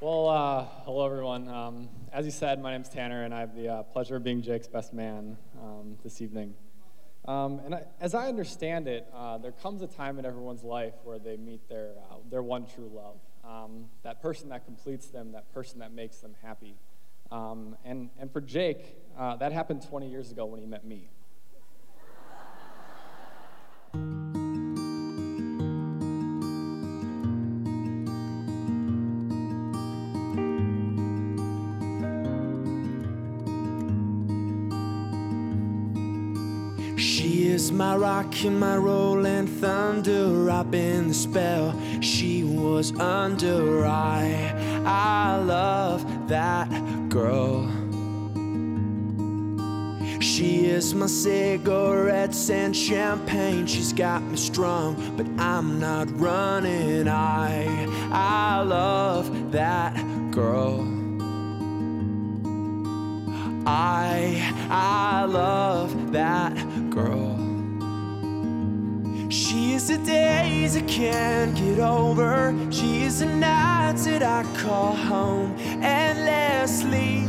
Well, uh, hello everyone. Um, as you said, my name's Tanner, and I have the uh, pleasure of being Jake's best man um, this evening. Um, and I, as I understand it, uh, there comes a time in everyone's life where they meet their, uh, their one true love. Um, that person that completes them, that person that makes them happy. Um, and, and for Jake, uh, that happened 20 years ago when he met me. My rock and my rolling thunder. I've been the spell she was under. I, I love that girl. She is my cigarettes and champagne. She's got me strong, but I'm not running. I, I love that girl. I, I love that girl. The days I can't get over. She is the nights that I call home endlessly.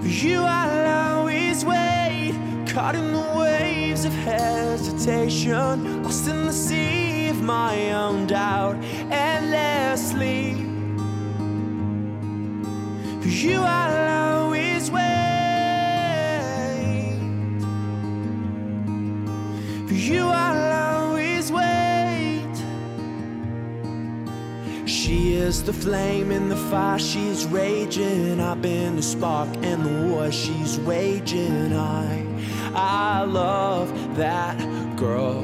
For you, I'll always wait, caught in the waves of hesitation, lost in the sea of my own doubt endlessly. For you, I'll She is the flame in the fire, she's raging. I've been the spark in the war she's waging. I, I love that girl.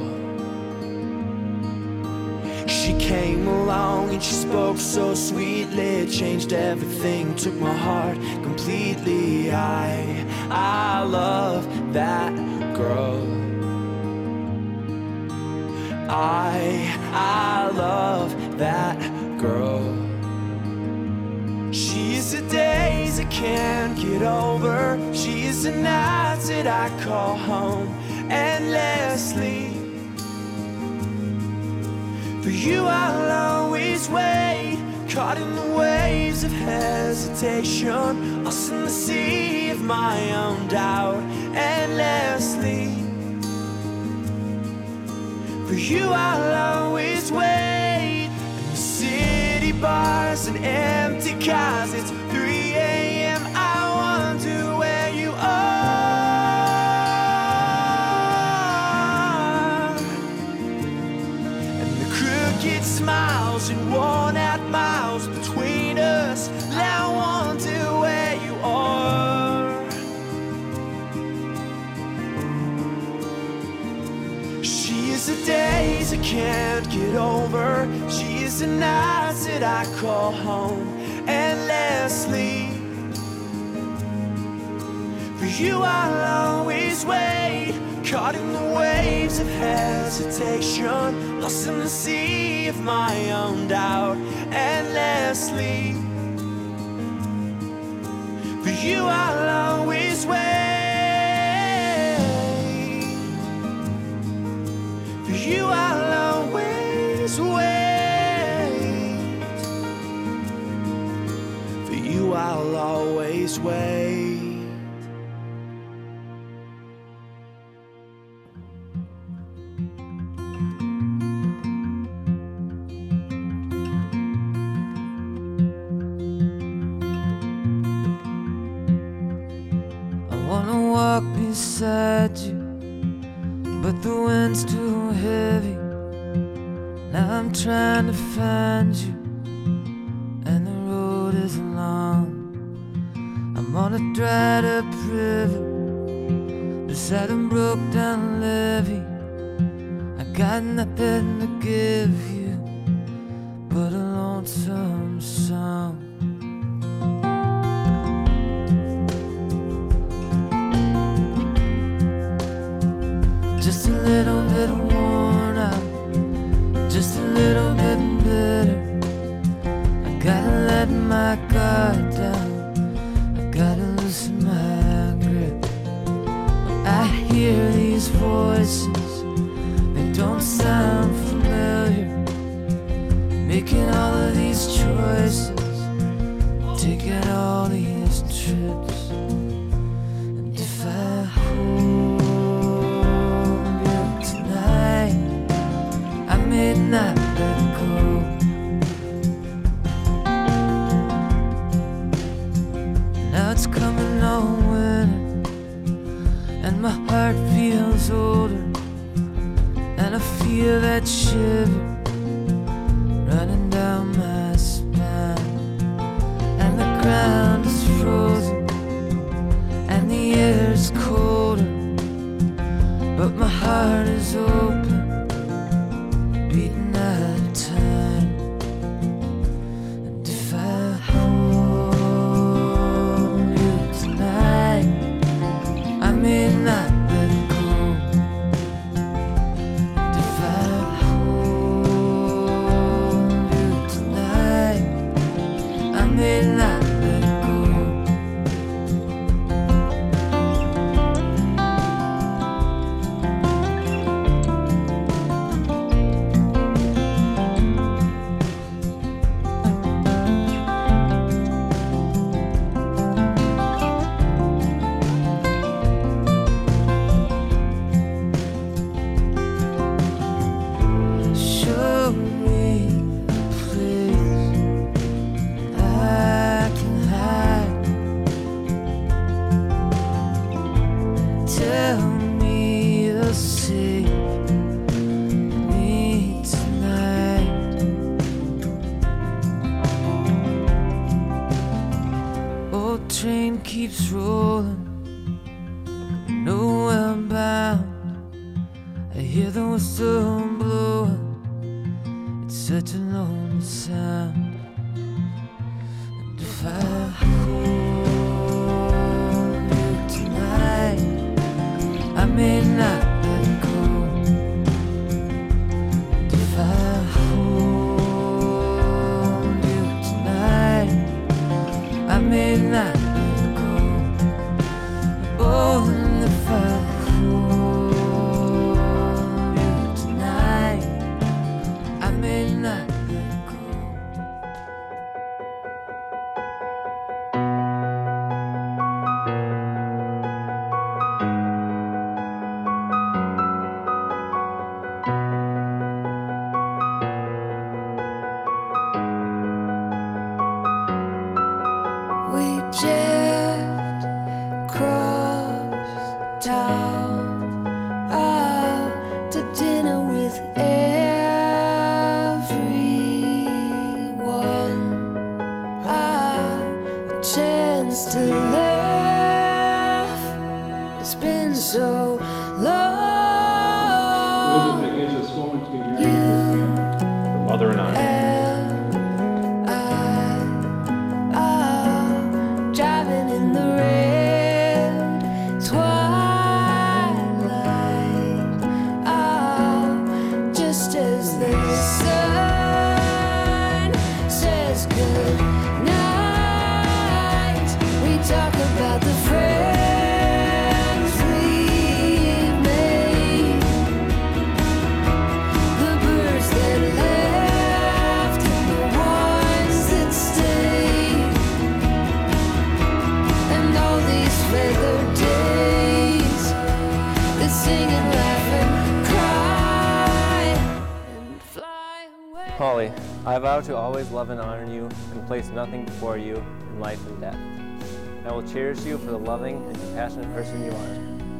She came along and she spoke so sweetly, changed everything, took my heart completely. I, I love that girl. I, I love that girl. She's the days I can't get over. She's the nights that I call home endlessly. For you, I'll always wait. Caught in the waves of hesitation, lost in the sea of my own doubt endlessly. For you, I'll always wait. Bars and empty cars, it's 3 a.m. I wonder where you are. And the crooked smiles and worn out miles between us. I wonder where you are. She is the days I can't get over. She is the nights that I call home endlessly. For you, I'll always wait. Caught in the waves of hesitation, lost in the sea of my own doubt endlessly. For you, I'll always wait. For you, I'll always wait. I'll always wait. That shiver I may train keeps rolling, nowhere I'm bound. I hear the whistle blowing. It's such a lonely sound. And place nothing before you in life and death. I will cherish you for the loving and compassionate person you are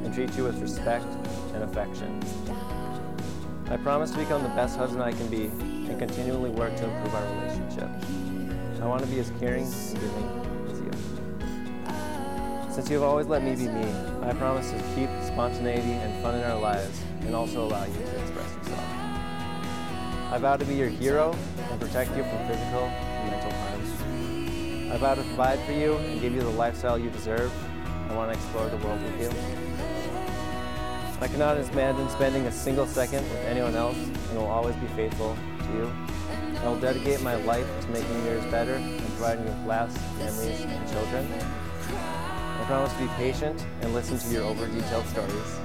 and treat you with respect and affection. I promise to become the best husband I can be and continually work to improve our relationship. I want to be as caring and giving as you. Since you have always let me be me, I promise to keep spontaneity and fun in our lives and also allow you to express yourself. I vow to be your hero and protect you from physical mental. I vow to provide for you and give you the lifestyle you deserve. I want to explore the world with you. I cannot imagine spending a single second with anyone else and will always be faithful to you. I will dedicate my life to making yours better and providing you with laughs, memories, and children. I promise to be patient and listen to your over-detailed stories.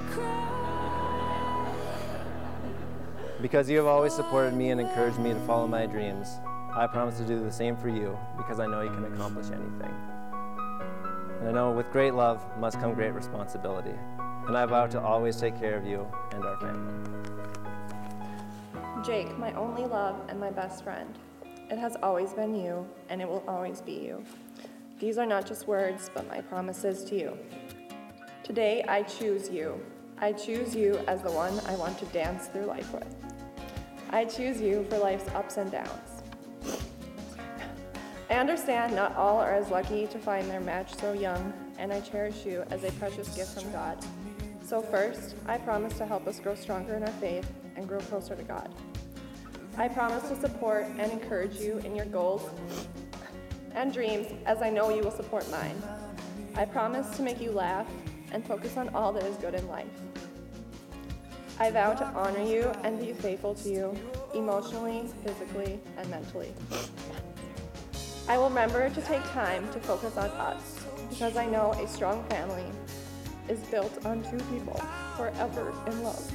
Because you have always supported me and encouraged me to follow my dreams, I promise to do the same for you because I know you can accomplish anything. And I know with great love must come great responsibility. And I vow to always take care of you and our family. Jake, my only love and my best friend. It has always been you, and it will always be you. These are not just words, but my promises to you. Today, I choose you. I choose you as the one I want to dance through life with. I choose you for life's ups and downs. I understand not all are as lucky to find their match so young, and I cherish you as a precious gift from God. So, first, I promise to help us grow stronger in our faith and grow closer to God. I promise to support and encourage you in your goals and dreams, as I know you will support mine. I promise to make you laugh and focus on all that is good in life. I vow to honor you and be faithful to you, emotionally, physically, and mentally. I will remember to take time to focus on us, because I know a strong family is built on two people forever in love.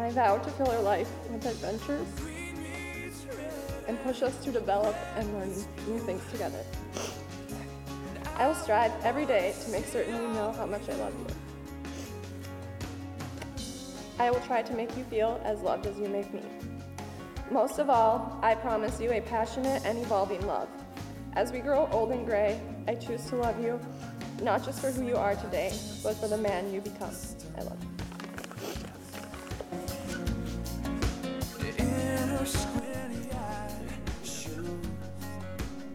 I vow to fill our life with adventures and push us to develop and learn new things together. I will strive every day to make certain you know how much I love you. I will try to make you feel as loved as you make me. Most of all, I promise you a passionate and evolving love. As we grow old and gray, I choose to love you, not just for who you are today, but for the man you become. I love you.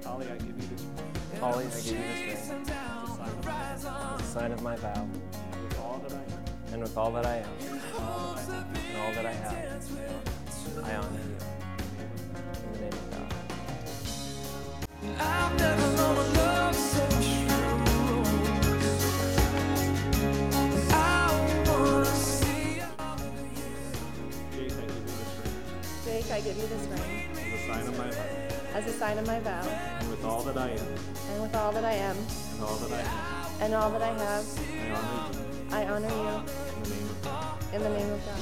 Holly, I give you this ring Holly, I give you this ring as a sign of my vow, And with all that I am. And all that I am, and all that I have, I honor you. In the name of God. I've never known a love so. I Jake, I give you this ring Jake, I give you this ring as a sign of my love. as a sign of my vow, And with all that I am, and with all that I am, and all that I have, and all that I have, I honor you I honor in the name of God. you in the name of God.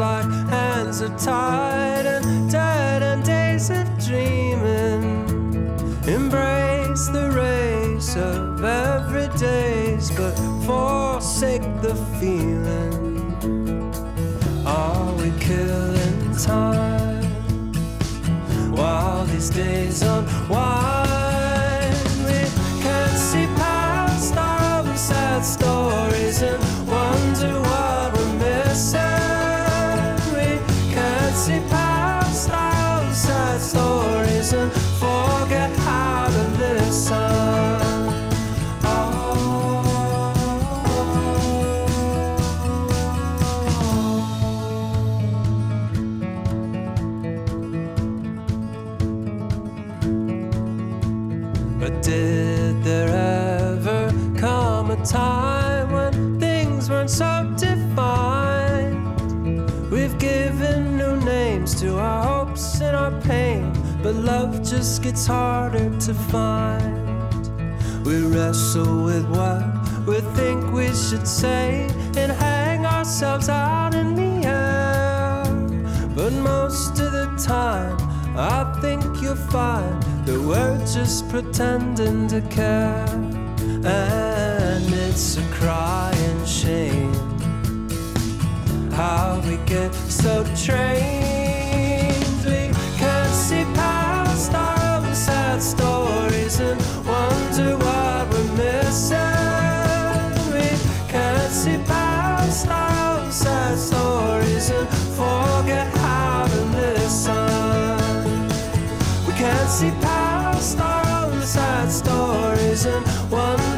Like hands are tied and dead and days of dreaming. Embrace the race of every days, but forsake the feeling. Are we killing time while these days unwind? Did there ever come a time when things weren't so defined? We've given new names to our hopes and our pain, but love just gets harder to find. We wrestle with what we think we should say and hang ourselves out in the air. But most of the time, I think you're fine that we're just pretending to care, and it's a crying shame how we get so trained. one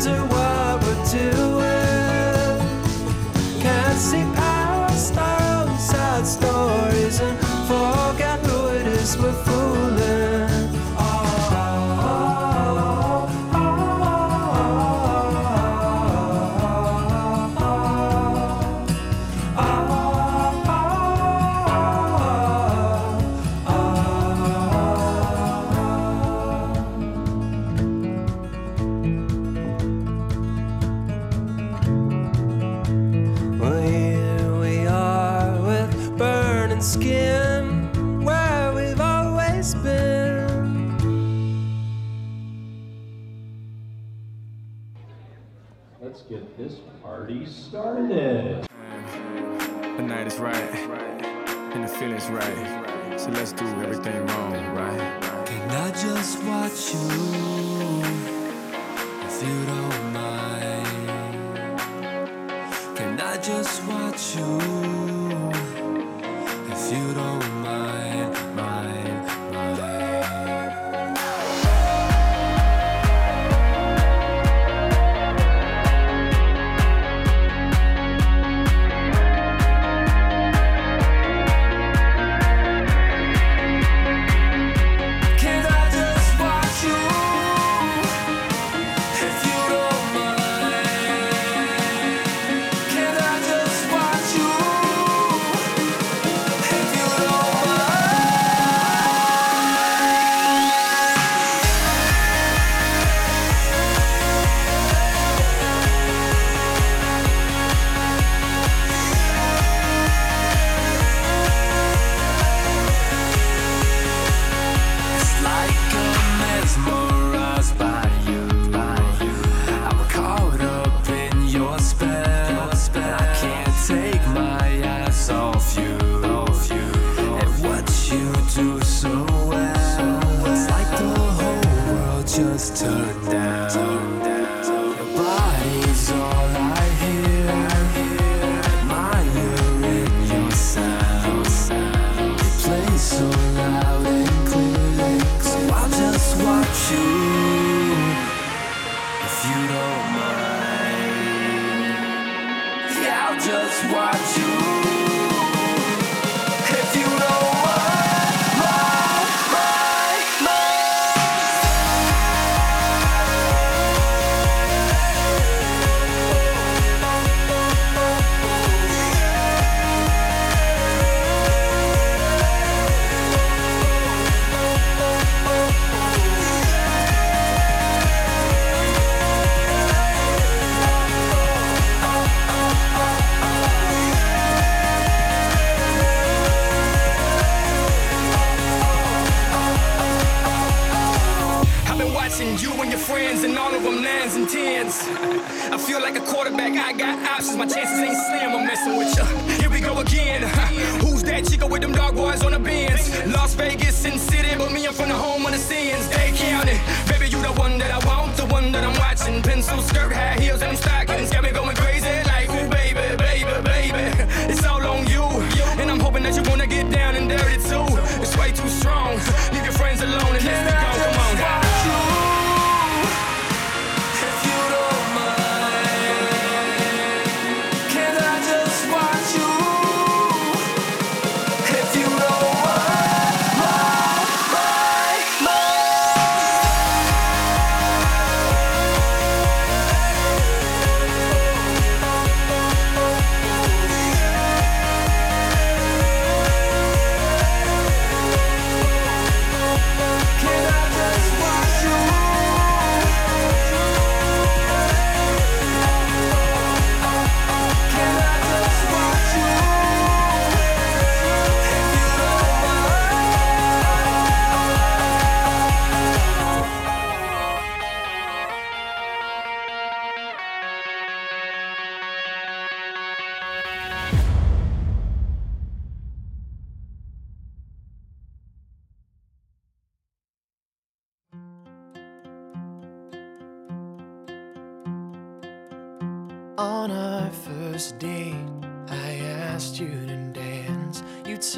Boys on the bands, Las Vegas, Sin City, but me, I'm from the home on the scenes. They counting. Baby, you the one that I want, the one that I'm watching. Pencil skirt, high heels, and I'm stockings. Got me going.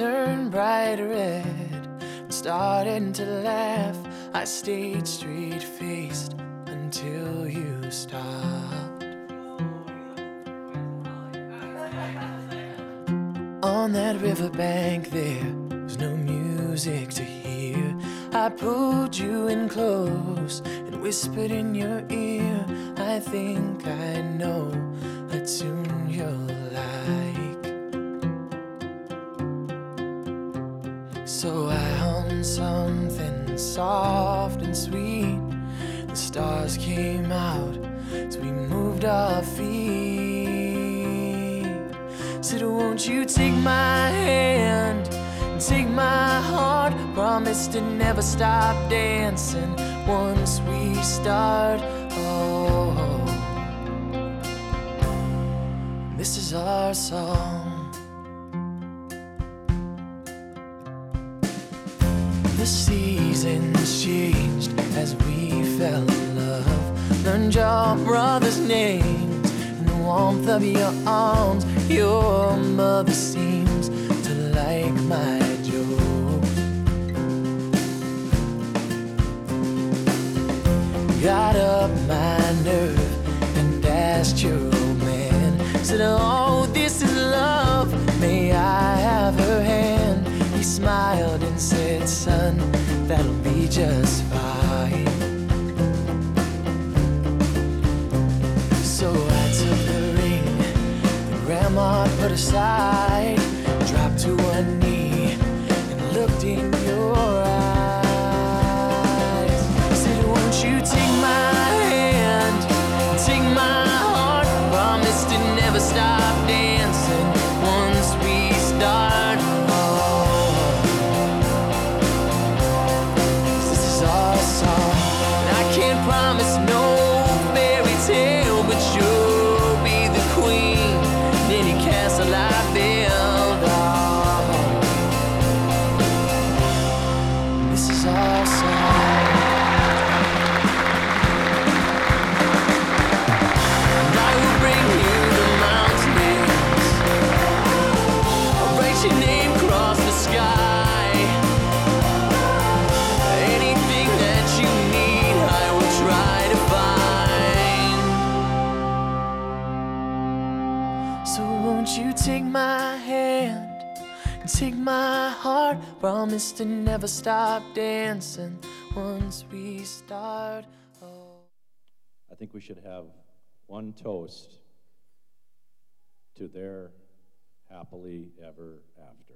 Turned bright red and started to laugh. I stayed straight faced until you stopped. On that riverbank, there was no music to hear. I pulled you in close and whispered in your ear. I think I know a tune you'll something soft and sweet. The stars came out as we moved our feet. Said, won't you take my hand and take my heart? Promise to never stop dancing once we start. Oh, this is our song. Seasons changed as we fell in love. Learned your brother's names and the warmth of your arms. Your mother seems to like my joke. Got up my nerve and asked your old man. Said, Oh, this is love. May I have her hand? He smiled and said, Son, that'll be just fine. So I took the ring Grandma put aside, dropped to one knee, never stop dancing once we start. Oh. I think we should have one toast to their happily ever after.